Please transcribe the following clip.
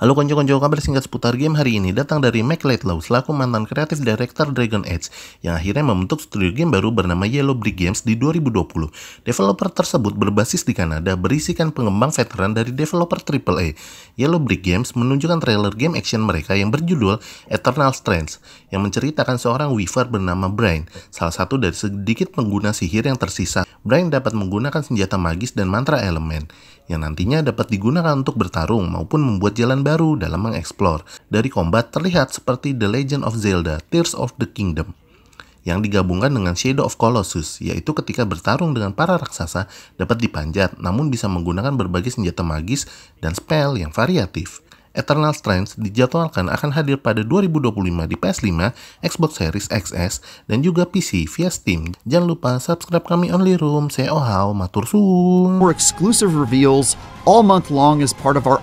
Halo konco-konco, kabar singkat seputar game hari ini datang dari Mike Laidlaw selaku mantan kreatif director Dragon Age yang akhirnya membentuk studio game baru bernama Yellow Brick Games di 2020. Developer tersebut berbasis di Kanada berisikan pengembang veteran dari developer AAA. Yellow Brick Games menunjukkan trailer game action mereka yang berjudul Eternal Strength yang menceritakan seorang weaver bernama Brian, salah satu dari sedikit pengguna sihir yang tersisa. Brian dapat menggunakan senjata magis dan mantra elemen yang nantinya dapat digunakan untuk bertarung maupun membuat jalan baru dalam mengeksplor. Dari combat terlihat seperti The Legend of Zelda Tears of the Kingdom yang digabungkan dengan Shadow of Colossus, yaitu ketika bertarung dengan para raksasa dapat dipanjat namun bisa menggunakan berbagai senjata magis dan spell yang variatif. Eternal Strength dijadwalkan akan hadir pada 2025 di PS5, Xbox Series XS, dan juga PC via Steam. Jangan lupa subscribe kami Only Room, saya Ohao, matur suun. For exclusive reveals all month long as part of our